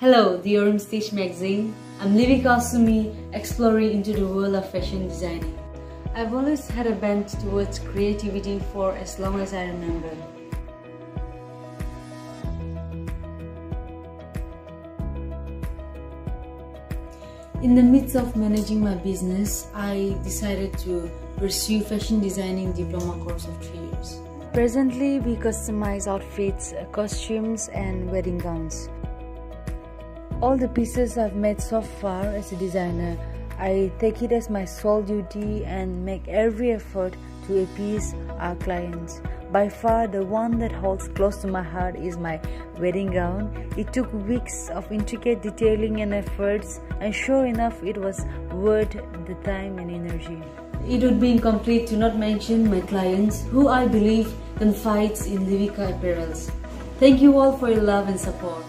Hello, the Aureum Stitch magazine. I'm Levika Assumi, exploring into the world of fashion designing. I've always had a bent towards creativity for as long as I remember. In the midst of managing my business, I decided to pursue fashion designing diploma course of three years. Presently, we customize outfits, costumes, and wedding gowns. All the pieces I've made so far as a designer, I take it as my sole duty and make every effort to appease our clients. By far, the one that holds close to my heart is my wedding gown. It took weeks of intricate detailing and efforts, and sure enough, it was worth the time and energy. It would be incomplete to not mention my clients, who I believe confides in Levika Apparels. Thank you all for your love and support.